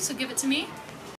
so give it to me.